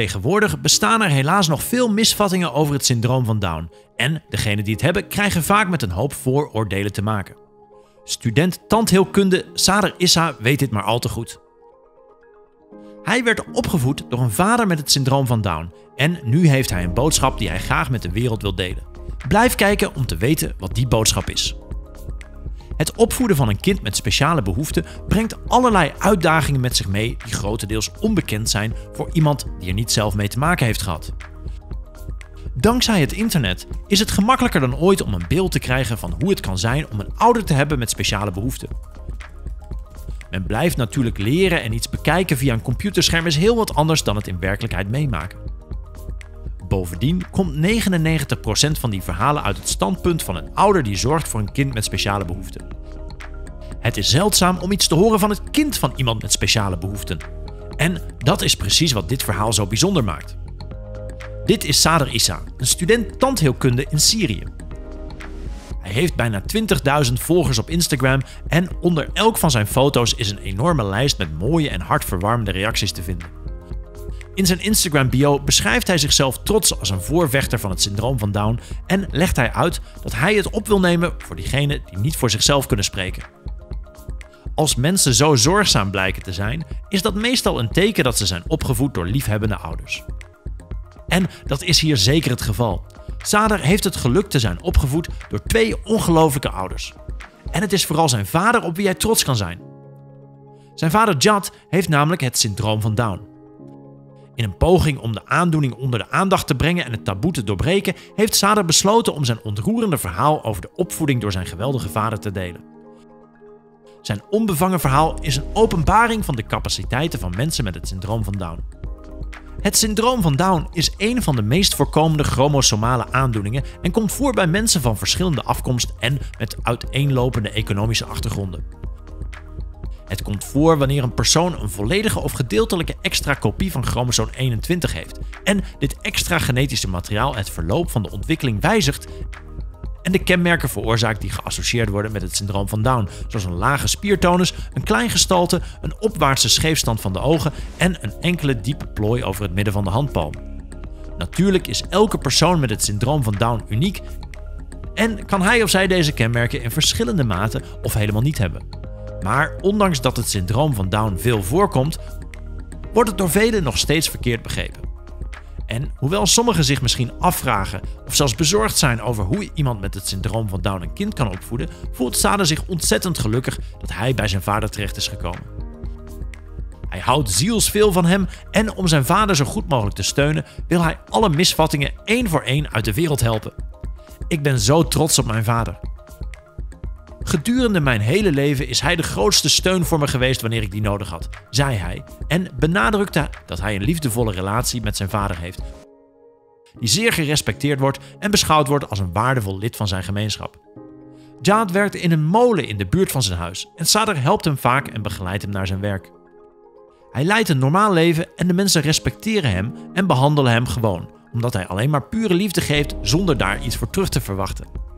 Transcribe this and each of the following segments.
Tegenwoordig bestaan er helaas nog veel misvattingen over het syndroom van Down. En degenen die het hebben krijgen vaak met een hoop vooroordelen te maken. Student tandheelkunde Sader Issa weet dit maar al te goed. Hij werd opgevoed door een vader met het syndroom van Down en nu heeft hij een boodschap die hij graag met de wereld wil delen. Blijf kijken om te weten wat die boodschap is. Het opvoeden van een kind met speciale behoeften brengt allerlei uitdagingen met zich mee die grotendeels onbekend zijn voor iemand die er niet zelf mee te maken heeft gehad. Dankzij het internet is het gemakkelijker dan ooit om een beeld te krijgen van hoe het kan zijn om een ouder te hebben met speciale behoeften. Men blijft natuurlijk leren en iets bekijken via een computerscherm is heel wat anders dan het in werkelijkheid meemaken. Bovendien komt 99% van die verhalen uit het standpunt van een ouder die zorgt voor een kind met speciale behoeften. Het is zeldzaam om iets te horen van het kind van iemand met speciale behoeften. En dat is precies wat dit verhaal zo bijzonder maakt. Dit is Sader Issa, een student tandheelkunde in Syrië. Hij heeft bijna 20.000 volgers op Instagram en onder elk van zijn foto's is een enorme lijst met mooie en hartverwarmende reacties te vinden. In zijn Instagram-bio beschrijft hij zichzelf trots als een voorvechter van het syndroom van Down en legt hij uit dat hij het op wil nemen voor diegenen die niet voor zichzelf kunnen spreken. Als mensen zo zorgzaam blijken te zijn, is dat meestal een teken dat ze zijn opgevoed door liefhebbende ouders. En dat is hier zeker het geval. Sader heeft het geluk te zijn opgevoed door twee ongelooflijke ouders. En het is vooral zijn vader op wie hij trots kan zijn. Zijn vader Jad heeft namelijk het syndroom van Down. In een poging om de aandoening onder de aandacht te brengen en het taboe te doorbreken, heeft Sader besloten om zijn ontroerende verhaal over de opvoeding door zijn geweldige vader te delen. Zijn onbevangen verhaal is een openbaring van de capaciteiten van mensen met het syndroom van Down. Het syndroom van Down is een van de meest voorkomende chromosomale aandoeningen en komt voor bij mensen van verschillende afkomst en met uiteenlopende economische achtergronden. Het komt voor wanneer een persoon een volledige of gedeeltelijke extra kopie van chromosoom 21 heeft en dit extra genetische materiaal het verloop van de ontwikkeling wijzigt en de kenmerken veroorzaakt die geassocieerd worden met het syndroom van Down, zoals een lage spiertonus, een klein gestalte, een opwaartse scheefstand van de ogen en een enkele diepe plooi over het midden van de handpalm. Natuurlijk is elke persoon met het syndroom van Down uniek en kan hij of zij deze kenmerken in verschillende maten of helemaal niet hebben. Maar ondanks dat het syndroom van Down veel voorkomt, wordt het door velen nog steeds verkeerd begrepen. En hoewel sommigen zich misschien afvragen of zelfs bezorgd zijn over hoe iemand met het syndroom van Down een kind kan opvoeden, voelt Sader zich ontzettend gelukkig dat hij bij zijn vader terecht is gekomen. Hij houdt zielsveel van hem en om zijn vader zo goed mogelijk te steunen, wil hij alle misvattingen één voor één uit de wereld helpen. Ik ben zo trots op mijn vader. Gedurende mijn hele leven is hij de grootste steun voor me geweest wanneer ik die nodig had, zei hij en benadrukte dat hij een liefdevolle relatie met zijn vader heeft, die zeer gerespecteerd wordt en beschouwd wordt als een waardevol lid van zijn gemeenschap. Jad werkt in een molen in de buurt van zijn huis en Sadr helpt hem vaak en begeleidt hem naar zijn werk. Hij leidt een normaal leven en de mensen respecteren hem en behandelen hem gewoon, omdat hij alleen maar pure liefde geeft zonder daar iets voor terug te verwachten.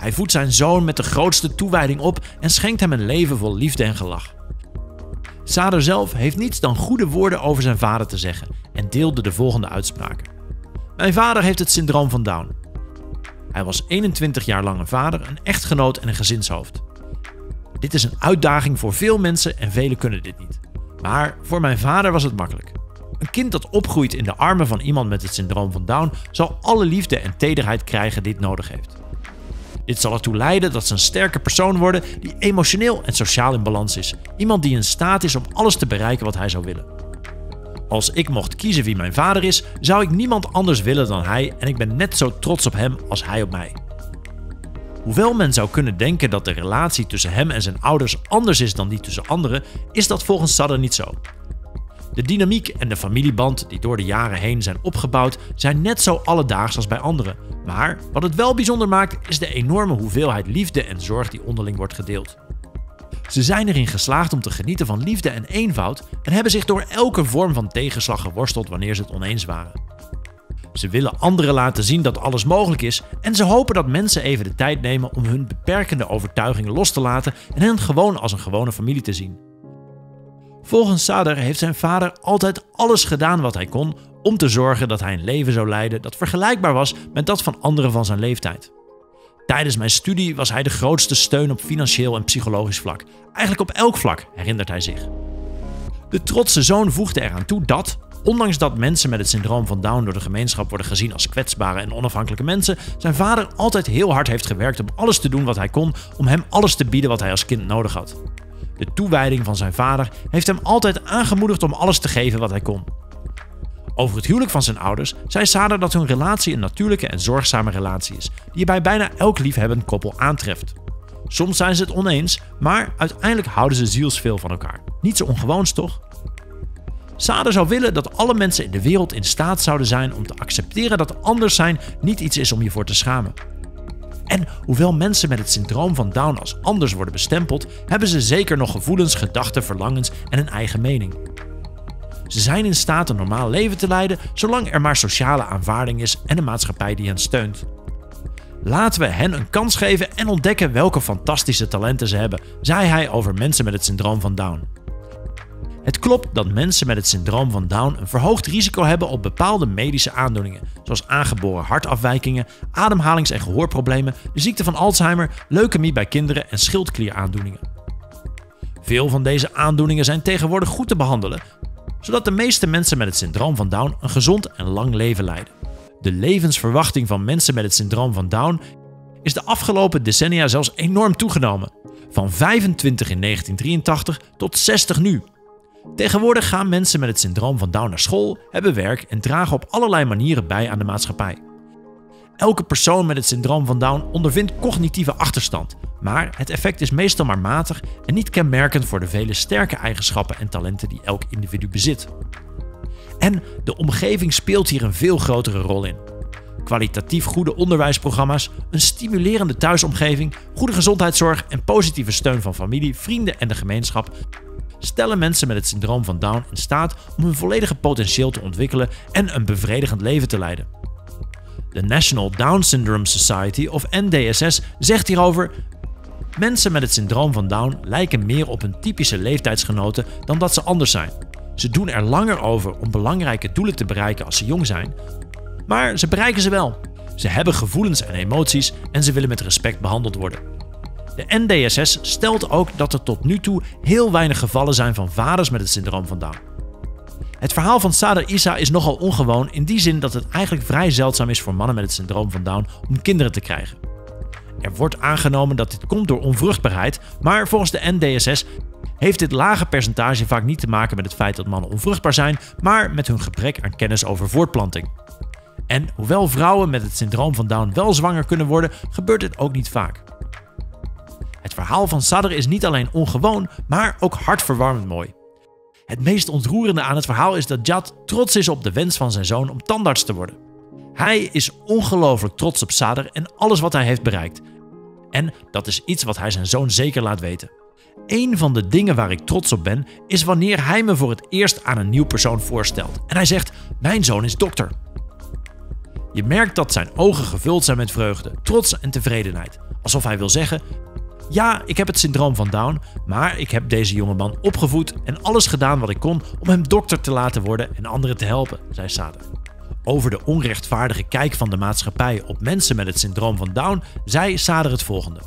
Hij voedt zijn zoon met de grootste toewijding op en schenkt hem een leven vol liefde en gelach. Sader zelf heeft niets dan goede woorden over zijn vader te zeggen en deelde de volgende uitspraken. Mijn vader heeft het syndroom van Down. Hij was 21 jaar lang een vader, een echtgenoot en een gezinshoofd. Dit is een uitdaging voor veel mensen en velen kunnen dit niet. Maar voor mijn vader was het makkelijk. Een kind dat opgroeit in de armen van iemand met het syndroom van Down zal alle liefde en tederheid krijgen die het nodig heeft. Dit zal ertoe leiden dat ze een sterke persoon worden die emotioneel en sociaal in balans is. Iemand die in staat is om alles te bereiken wat hij zou willen. Als ik mocht kiezen wie mijn vader is, zou ik niemand anders willen dan hij en ik ben net zo trots op hem als hij op mij. Hoewel men zou kunnen denken dat de relatie tussen hem en zijn ouders anders is dan die tussen anderen, is dat volgens Sadder niet zo. De dynamiek en de familieband die door de jaren heen zijn opgebouwd zijn net zo alledaags als bij anderen. Maar wat het wel bijzonder maakt is de enorme hoeveelheid liefde en zorg die onderling wordt gedeeld. Ze zijn erin geslaagd om te genieten van liefde en eenvoud en hebben zich door elke vorm van tegenslag geworsteld wanneer ze het oneens waren. Ze willen anderen laten zien dat alles mogelijk is en ze hopen dat mensen even de tijd nemen om hun beperkende overtuigingen los te laten en hen gewoon als een gewone familie te zien. Volgens Sader heeft zijn vader altijd alles gedaan wat hij kon om te zorgen dat hij een leven zou leiden dat vergelijkbaar was met dat van anderen van zijn leeftijd. Tijdens mijn studie was hij de grootste steun op financieel en psychologisch vlak. Eigenlijk op elk vlak, herinnert hij zich. De trotse zoon voegde eraan toe dat, ondanks dat mensen met het syndroom van Down door de gemeenschap worden gezien als kwetsbare en onafhankelijke mensen, zijn vader altijd heel hard heeft gewerkt om alles te doen wat hij kon om hem alles te bieden wat hij als kind nodig had. De toewijding van zijn vader heeft hem altijd aangemoedigd om alles te geven wat hij kon. Over het huwelijk van zijn ouders zei Sader dat hun relatie een natuurlijke en zorgzame relatie is, die je bij bijna elk liefhebbend koppel aantreft. Soms zijn ze het oneens, maar uiteindelijk houden ze zielsveel van elkaar. Niet zo ongewoons toch? Sader zou willen dat alle mensen in de wereld in staat zouden zijn om te accepteren dat anders zijn niet iets is om je voor te schamen. En hoewel mensen met het syndroom van Down als anders worden bestempeld, hebben ze zeker nog gevoelens, gedachten, verlangens en een eigen mening. Ze zijn in staat een normaal leven te leiden zolang er maar sociale aanvaarding is en een maatschappij die hen steunt. Laten we hen een kans geven en ontdekken welke fantastische talenten ze hebben, zei hij over mensen met het syndroom van Down. Het klopt dat mensen met het syndroom van Down een verhoogd risico hebben op bepaalde medische aandoeningen, zoals aangeboren hartafwijkingen, ademhalings- en gehoorproblemen, de ziekte van Alzheimer, leukemie bij kinderen en schildklieraandoeningen. Veel van deze aandoeningen zijn tegenwoordig goed te behandelen, zodat de meeste mensen met het syndroom van Down een gezond en lang leven leiden. De levensverwachting van mensen met het syndroom van Down is de afgelopen decennia zelfs enorm toegenomen. Van 25 in 1983 tot 60 nu. Tegenwoordig gaan mensen met het syndroom van Down naar school, hebben werk en dragen op allerlei manieren bij aan de maatschappij. Elke persoon met het syndroom van Down ondervindt cognitieve achterstand, maar het effect is meestal maar matig en niet kenmerkend voor de vele sterke eigenschappen en talenten die elk individu bezit. En de omgeving speelt hier een veel grotere rol in. Kwalitatief goede onderwijsprogramma's, een stimulerende thuisomgeving, goede gezondheidszorg en positieve steun van familie, vrienden en de gemeenschap stellen mensen met het syndroom van Down in staat om hun volledige potentieel te ontwikkelen en een bevredigend leven te leiden. De National Down Syndrome Society of NDSS zegt hierover: Mensen met het syndroom van Down lijken meer op hun typische leeftijdsgenoten dan dat ze anders zijn. Ze doen er langer over om belangrijke doelen te bereiken als ze jong zijn, maar ze bereiken ze wel. Ze hebben gevoelens en emoties en ze willen met respect behandeld worden. De NDSS stelt ook dat er tot nu toe heel weinig gevallen zijn van vaders met het syndroom van Down. Het verhaal van Sader Isa is nogal ongewoon in die zin dat het eigenlijk vrij zeldzaam is voor mannen met het syndroom van Down om kinderen te krijgen. Er wordt aangenomen dat dit komt door onvruchtbaarheid, maar volgens de NDSS heeft dit lage percentage vaak niet te maken met het feit dat mannen onvruchtbaar zijn, maar met hun gebrek aan kennis over voortplanting. En hoewel vrouwen met het syndroom van Down wel zwanger kunnen worden, gebeurt dit ook niet vaak. Het verhaal van Sadr is niet alleen ongewoon, maar ook hartverwarmend mooi. Het meest ontroerende aan het verhaal is dat Jad trots is op de wens van zijn zoon om tandarts te worden. Hij is ongelooflijk trots op Sadr en alles wat hij heeft bereikt. En dat is iets wat hij zijn zoon zeker laat weten. Een van de dingen waar ik trots op ben, is wanneer hij me voor het eerst aan een nieuw persoon voorstelt. En hij zegt: Mijn zoon is dokter. Je merkt dat zijn ogen gevuld zijn met vreugde, trots en tevredenheid. Alsof hij wil zeggen: Ja, ik heb het syndroom van Down, maar ik heb deze jongeman opgevoed en alles gedaan wat ik kon om hem dokter te laten worden en anderen te helpen, zei Sader. Over de onrechtvaardige kijk van de maatschappij op mensen met het syndroom van Down zei Sader het volgende.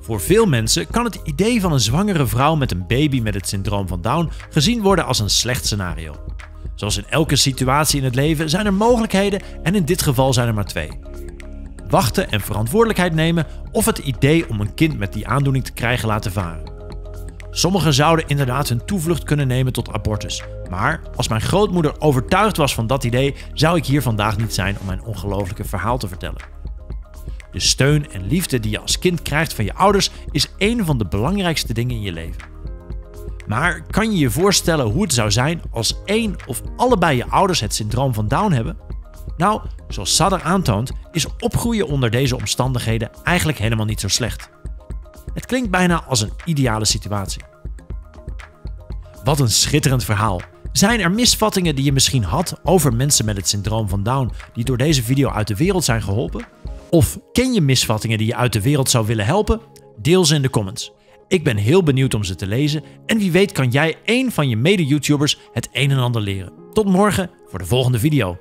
Voor veel mensen kan het idee van een zwangere vrouw met een baby met het syndroom van Down gezien worden als een slecht scenario. Zoals in elke situatie in het leven zijn er mogelijkheden en in dit geval zijn er maar twee. Wachten en verantwoordelijkheid nemen of het idee om een kind met die aandoening te krijgen laten varen. Sommigen zouden inderdaad hun toevlucht kunnen nemen tot abortus. Maar als mijn grootmoeder overtuigd was van dat idee, zou ik hier vandaag niet zijn om mijn ongelofelijke verhaal te vertellen. De steun en liefde die je als kind krijgt van je ouders is een van de belangrijkste dingen in je leven. Maar kan je je voorstellen hoe het zou zijn als één of allebei je ouders het syndroom van Down hebben? Nou, zoals Sadder aantoont, is opgroeien onder deze omstandigheden eigenlijk helemaal niet zo slecht. Het klinkt bijna als een ideale situatie. Wat een schitterend verhaal. Zijn er misvattingen die je misschien had over mensen met het syndroom van Down die door deze video uit de wereld zijn geholpen? Of ken je misvattingen die je uit de wereld zou willen helpen? Deel ze in de comments. Ik ben heel benieuwd om ze te lezen en wie weet kan jij een van je mede-YouTubers het een en ander leren. Tot morgen voor de volgende video.